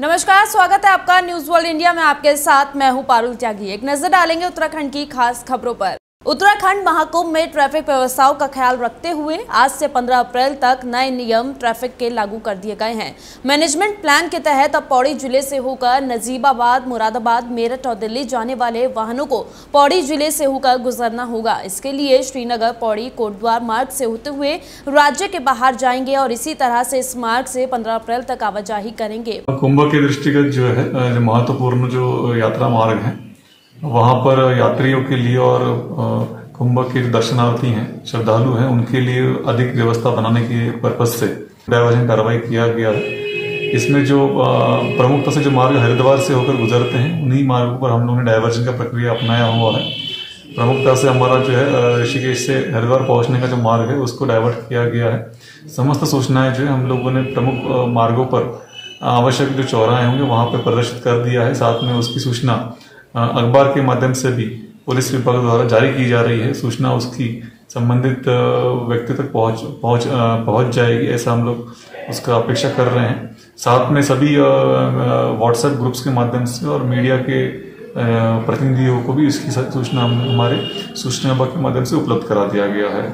नमस्कार, स्वागत है आपका न्यूज़ वर्ल्ड इंडिया में आपके साथ। मैं हूँ पारुल त्यागी। एक नज़र डालेंगे उत्तराखंड की खास खबरों पर। उत्तराखंड महाकुंभ में ट्रैफ़िक व्यवस्थाओं का ख्याल रखते हुए आज से 15 अप्रैल तक नए नियम ट्रैफ़िक के लागू कर दिए गए हैं। मैनेजमेंट प्लान के तहत अब पौड़ी ज़िले से होकर नजीबाबाद, मुरादाबाद, मेरठ और दिल्ली जाने वाले वाहनों को पौड़ी ज़िले से होकर गुजरना होगा। इसके लिए श्रीनगर पौड़ी, कोटद्वार मार्ग से होते हुए राज्य के बाहर जाएँगे और इसी तरह से इस मार्ग से पंद्रह अप्रैल तक आवाजाही करेंगे। कुंभ के दृष्टिगत जो है महत्वपूर्ण जो यात्रा मार्ग है वहाँ पर यात्रियों के लिए और कुंभ के दर्शनार्थी हैं, श्रद्धालु हैं, उनके लिए अधिक व्यवस्था बनाने के पर्पज से डायवर्जन कार्रवाई किया गया है। इसमें जो प्रमुखता से जो मार्ग हरिद्वार से होकर गुजरते हैं, उन्हीं मार्गों पर हम लोगों ने डायवर्जन का प्रक्रिया अपनाया हुआ है। प्रमुखता से हमारा जो है ऋषिकेश से हरिद्वार पहुँचने का जो मार्ग है, उसको डाइवर्ट किया गया है। समस्त सूचनाएँ जो है, हम लोगों ने प्रमुख मार्गों पर आवश्यक जो चौराहे होंगे, वहाँ पर प्रदर्शित कर दिया है। साथ में उसकी सूचना अखबार के माध्यम से भी पुलिस विभाग द्वारा जारी की जा रही है। सूचना उसकी संबंधित व्यक्ति तक पहुँच पहुँच पहुँच जाएगी ऐसा हम लोग उसका अपेक्षा कर रहे हैं। साथ में सभी व्हाट्सएप ग्रुप्स के माध्यम से और मीडिया के प्रतिनिधियों को भी इसकी सूचना हमारे सूचना विभाग के माध्यम से उपलब्ध करा दिया गया है।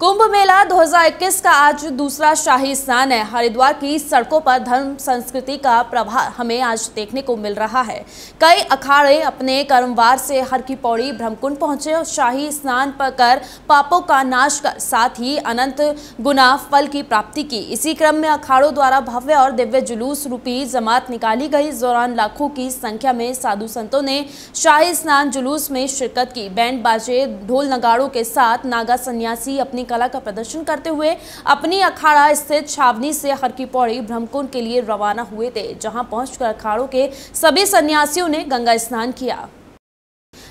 कुंभ मेला 2021 का आज दूसरा शाही स्नान है। हरिद्वार की सड़कों पर धर्म संस्कृति का प्रभाव हमें आज देखने को मिल रहा है। कई अखाड़े अपने कर्मवार से हर की पौड़ी ब्रह्मकुंड पहुँचे और शाही स्नान पर कर पापों का नाश कर साथ ही अनंत गुना फल की प्राप्ति की। इसी क्रम में अखाड़ों द्वारा भव्य और दिव्य जुलूस रूपी जमात निकाली गई। इस दौरान लाखों की संख्या में साधु संतों ने शाही स्नान जुलूस में शिरकत की। बैंड बाजे ढोल नगाड़ों के साथ नागा सन्यासी अपनी कला का प्रदर्शन करते हुए अपनी अखाड़ा स्थित छावनी से हर की पौड़ी ब्रह्मकुंड के लिए रवाना हुए थे, जहाँ पहुंचकर अखाड़ों के सभी सन्यासियों ने गंगा स्नान किया।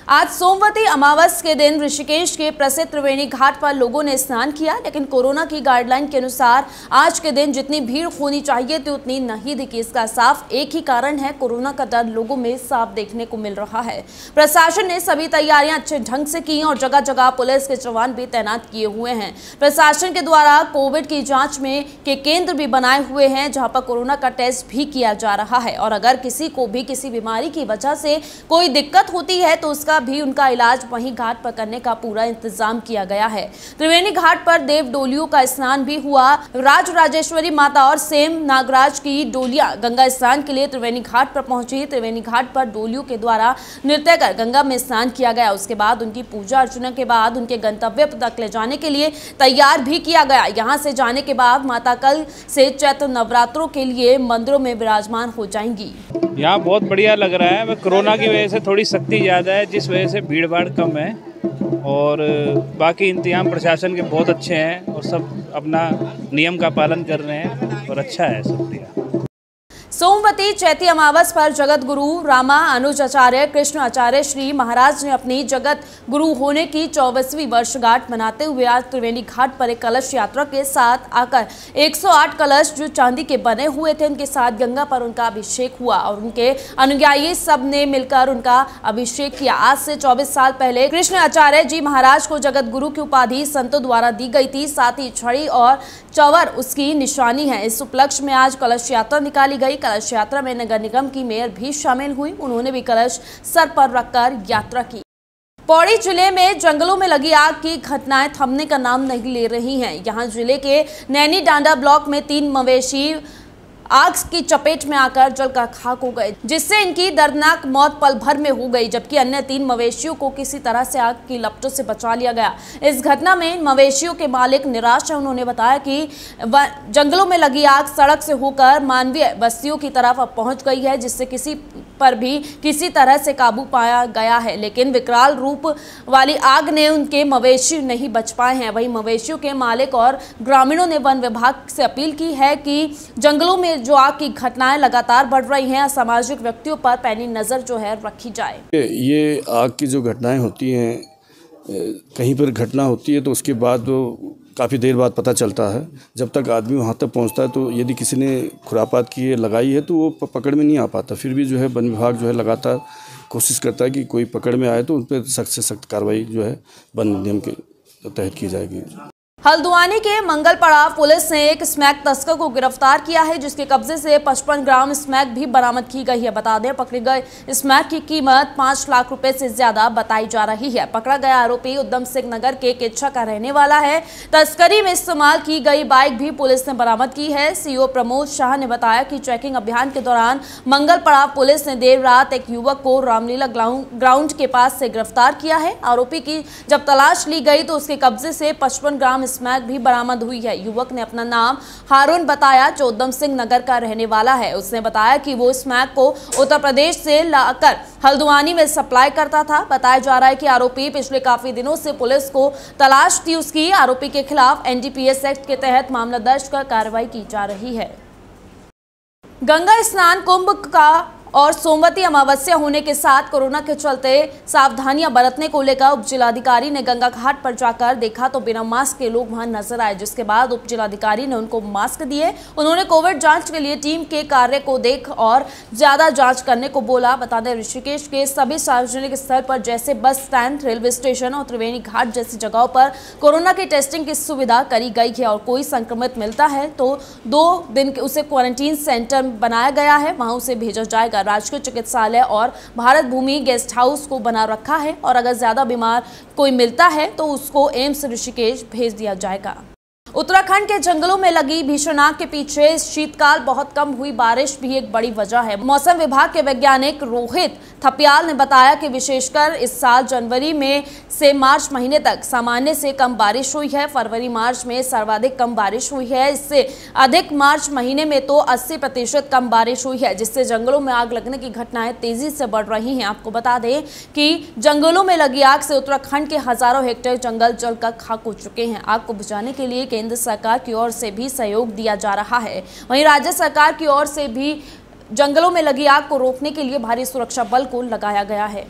आज सोमवती अमावस के दिन ऋषिकेश के प्रसिद्ध त्रिवेणी घाट पर लोगों ने स्नान किया, लेकिन कोरोना की गाइडलाइन के अनुसार आज के दिन जितनी भीड़ होनी चाहिए थी, उतनी नहीं दिखी। इसका साफ़ एक ही कारण है, कोरोना का डर लोगों में साफ़ देखने को मिल रहा है। प्रशासन ने सभी तैयारियाँ अच्छे ढंग से की और जगह जगह पुलिस के जवान भी तैनात किए हुए हैं। प्रशासन के द्वारा कोविड की जाँच में के केंद्र भी बनाए हुए हैं, जहाँ पर कोरोना का टेस्ट भी किया जा रहा है। और अगर किसी को भी किसी बीमारी की वजह से कोई दिक्कत होती है तो उसका भी उनका इलाज वहीं घाट पर करने का पूरा इंतज़ाम किया गया है। त्रिवेणी घाट पर देव डोलियों का स्नान भी हुआ। राज राजेश्वरी माता और सेम नागराज की डोलिया गंगा स्नान के लिए त्रिवेणी घाट पर पहुँची। त्रिवेणी घाट पर डोलियों के द्वारा नृत्य कर गंगा में स्नान किया गया। उसके बाद उनकी पूजा अर्चना के बाद उनके गंतव्य तक ले जाने के लिए तैयार भी किया गया। यहाँ से जाने के बाद माता कल से चैत्र नवरात्रों के लिए मंदिरों में विराजमान हो जाएँगी। यहाँ बहुत बढ़िया लग रहा है। कोरोना की वजह से थोड़ी सख्ती ज़्यादा है, जिस वजह से भीड़ भाड़ कम है और बाकी इंतज़ाम प्रशासन के बहुत अच्छे हैं और सब अपना नियम का पालन कर रहे हैं और अच्छा है, सब सोमवती चैती अमावस पर जगत गुरु रामा अनुज आचार्य कृष्ण आचार्य श्री महाराज ने अपनी जगत गुरु होने की चौबीसवीं वर्षगांठ मनाते हुए आज त्रिवेणी घाट पर एक कलश यात्रा के साथ आकर 108 कलश जो चांदी के बने हुए थे, उनके साथ गंगा पर उनका अभिषेक हुआ और उनके अनुयायी सबने मिलकर उनका अभिषेक किया। आज से 24 साल पहले कृष्ण आचार्य जी महाराज को जगत गुरु की उपाधि संतों द्वारा दी गई थी। साथ ही छड़ी और चवर उसकी निशानी है। इस उपलक्ष्य में आज कलश यात्रा निकाली गई। कलश यात्रा में नगर निगम की मेयर भी शामिल हुई। उन्होंने भी कलश सर पर रखकर यात्रा की। पौड़ी ज़िले में जंगलों में लगी आग की घटनाएँ थमने का नाम नहीं ले रही हैं। यहाँ ज़िले के नैनी डांडा ब्लॉक में तीन मवेशी आग की चपेट में आकर जलकर खाक हो गए, जिससे इनकी दर्दनाक मौत पल भर में हो गई, जबकि अन्य तीन मवेशियों को किसी तरह से आग की लपटों से बचा लिया गया। इस घटना में मवेशियों के मालिक निराश है। उन्होंने बताया कि जंगलों में लगी आग सड़क से होकर मानवीय बस्तियों की तरफ़ अब पहुँच गई है, जिससे किसी पर भी किसी तरह से काबू पाया गया है, लेकिन विकराल रूप वाली आग ने उनके मवेशी नहीं बच पाए हैं। वहीं मवेशियों के मालिक और ग्रामीणों ने वन विभाग से अपील की है कि जंगलों में जो आग की घटनाएँ लगातार बढ़ रही हैं, असामाजिक व्यक्तियों पर पैनी नज़र जो है रखी जाए। ये आग की जो घटनाएँ होती हैं कहीं पर घटना होती है तो उसके बाद वो काफ़ी देर बाद पता चलता है। जब तक आदमी वहाँ तक पहुँचता है तो यदि किसी ने खुरापात की है, लगाई है तो वो पकड़ में नहीं आ पाता। फिर भी जो है, वन विभाग जो है, लगातार कोशिश करता है कि कोई पकड़ में आए तो उन पर सख्त से सख्त कार्रवाई जो है, वन नियम के तहत की जाएगी। हल्द्वानी के मंगल पड़ाव पुलिस ने एक स्मैक तस्कर को गिरफ़्तार किया है, जिसके कब्जे से 55 ग्राम स्मैक भी बरामद की गई है। बता दें, पकड़े गए स्मैक की कीमत पाँच लाख रुपए से ज़्यादा बताई जा रही है। पकड़ा गया आरोपी उद्यम सिंह नगर के किच्छा का रहने वाला है। तस्करी में इस्तेमाल की गई बाइक भी पुलिस ने बरामद की है। सीओ प्रमोद शाह ने बताया की चेकिंग अभियान के दौरान मंगल पड़ाव पुलिस ने देर रात एक युवक को रामलीला ग्राउंड के पास से गिरफ़्तार किया है। आरोपी की जब तलाश ली गई तो उसके कब्जे से पचपन ग्राम स्मैक भी बरामद हुई है। युवक ने अपना नाम हारून बताया, जो उद्यम सिंह नगर का रहने वाला है। उसने बताया कि वो स्मैक को उत्तर प्रदेश से लाकर हल्द्वानी में सप्लाई करता था। बताया जा रहा है कि आरोपी पिछले काफ़ी दिनों से पुलिस को तलाश थी उसकी। आरोपी के खिलाफ एनडीपीएस एक्ट के तहत मामला दर्ज कर कार्रवाई की जा रही है। गंगा स्नान कुंभ का और सोमवती अमावस्या होने के साथ कोरोना के चलते सावधानियाँ बरतने को लेकर उप जिलाधिकारी ने गंगा घाट पर जाकर देखा तो बिना मास्क के लोग वहाँ नज़र आए, जिसके बाद उप जिलाधिकारी ने उनको मास्क दिए। उन्होंने कोविड जाँच के लिए टीम के कार्य को देख और ज़्यादा जाँच करने को बोला। बता दें ऋषिकेश के सभी सार्वजनिक स्थल पर जैसे बस स्टैंड, रेलवे स्टेशन और त्रिवेणी घाट जैसी जगहों पर कोरोना की टेस्टिंग की सुविधा करी गई है और कोई संक्रमित मिलता है तो दो दिन उसे क्वारंटीन सेंटर बनाया गया है। वहाँ उसे भेजा जाएगा। का राजकीय चिकित्सालय और भारत भूमि गेस्ट हाउस को बना रखा है और अगर ज़्यादा बीमार कोई मिलता है तो उसको एम्स ऋषिकेश भेज दिया जाएगा। उत्तराखंड के जंगलों में लगी भीषण आग के पीछे शीतकाल बहुत कम हुई। बारिश भी एक बड़ी वजह है। मौसम विभाग के वैज्ञानिक रोहित थपियाल ने बताया कि विशेषकर इस साल जनवरी में से मार्च महीने तक सामान्य से कम बारिश हुई है। फरवरी, मार्च में सर्वाधिक कम बारिश हुई है। इससे अधिक मार्च महीने में तो 80 प्रतिशत कम बारिश हुई है, जिससे जंगलों में आग लगने की घटनाएँ तेज़ी से बढ़ रही हैं। आपको बता दें कि जंगलों में लगी आग से उत्तराखंड के हज़ारों हेक्टेयर जंगल जलकर खाक हो चुके हैं। आग को बुझाने के लिए केंद्र सरकार की ओर से भी सहयोग दिया जा रहा है। वहीं राज्य सरकार की ओर से भी जंगलों में लगी आग को रोकने के लिए भारी सुरक्षा बल को लगाया गया है।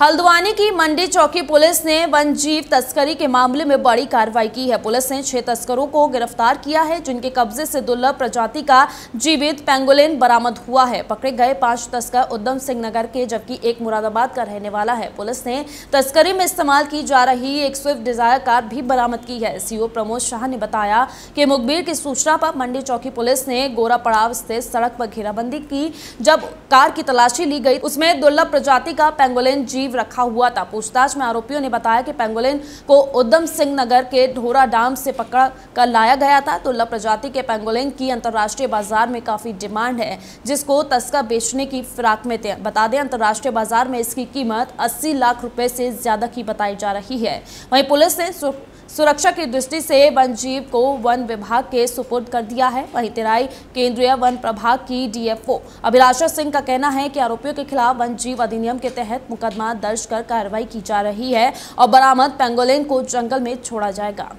हल्द्वानी की मंडी चौकी पुलिस ने वन जीव तस्करी के मामले में बड़ी कार्रवाई की है। पुलिस ने छह तस्करों को गिरफ़्तार किया है, जिनके कब्जे से दुर्लभ प्रजाति का जीवित पेंगोलिन बरामद हुआ है। पकड़े गए पाँच तस्कर उद्यम सिंह नगर के, जबकि एक मुरादाबाद का रहने वाला है। पुलिस ने तस्करी में इस्तेमाल की जा रही एक स्विफ्ट डिज़ायर कार भी बरामद की है। सीओ प्रमोद शाह ने बताया कि मुखबिर की सूचना पर मंडी चौकी पुलिस ने गोरा पड़ाव स्थित सड़क पर घेराबंदी की। जब कार की तलाशी ली गई, उसमें दुर्लभ प्रजाति का पेंगोलिन जीव जीव रखा हुआ था। पूछताछ में आरोपियों ने बताया कि पेंगोलिन को उद्यम सिंह नगर के ढोरा डाम से पकड़ कर लाया गया था। दुर्लभ प्रजाति के पेंगोलिन की अंतर्राष्ट्रीय बाज़ार में काफ़ी डिमांड है, जिसको तस्कर बेचने की फिराक में थे बता दें, अंतर्राष्ट्रीय बाज़ार में इसकी कीमत अस्सी लाख रुपए से ज़्यादा की बताई जा रही है। वहीं पुलिस ने सुरक्षा की दृष्टि से वन जीव को वन विभाग के सुपुर्द कर दिया है। वहीं तिराई केंद्रीय वन प्रभाग की डीएफओ अभिलाषा सिंह का कहना है कि आरोपियों के खिलाफ वन जीव अधिनियम के तहत मुकदमा दर्ज कर कार्रवाई की जा रही है और बरामद पेंगोलिन को जंगल में छोड़ा जाएगा।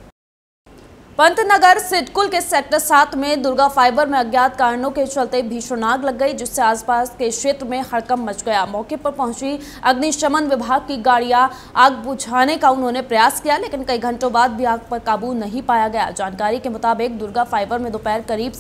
पंतनगर सिडकुल के सेक्टर सात में दुर्गा फाइबर में अज्ञात कारणों के चलते भीषण आग लग गई, जिससे आसपास के क्षेत्र में हड़कम मच गया। मौके पर पहुँची अग्निशमन विभाग की गाड़ियाँ। आग बुझाने का उन्होंने प्रयास किया, लेकिन कई घंटों बाद भी आग पर काबू नहीं पाया गया। जानकारी के मुताबिक दुर्गा फाइबर में दोपहर करीब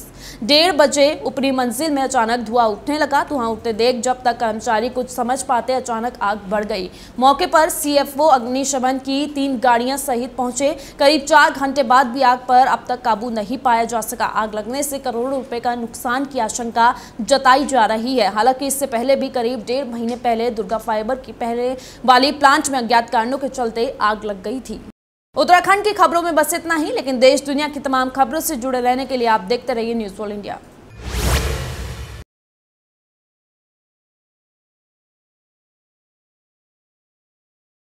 डेढ़ बजे ऊपरी मंजिल में अचानक धुआँ उठने लगा। धुआँ उठते देख जब तक कर्मचारी कुछ समझ पाते, अचानक आग बढ़ गई। मौके पर सीएफओ अग्निशमन की तीन गाड़ियाँ सहित पहुँचे। करीब चार घंटे बाद भी आग पर अब तक काबू नहीं पाया जा सका। आग लगने से करोड़ों रुपए का नुकसान की आशंका जताई जा रही है। हालाँकि इससे पहले भी करीब डेढ़ महीने पहले दुर्गा फाइबर की पहले वाली प्लांट में अज्ञात कारणों के चलते आग लग गई थी। उत्तराखंड की खबरों में बस इतना ही, लेकिन देश दुनिया की तमाम खबरों से जुड़े रहने के लिए आप देखते रहिए न्यूज़ ऑल इंडिया।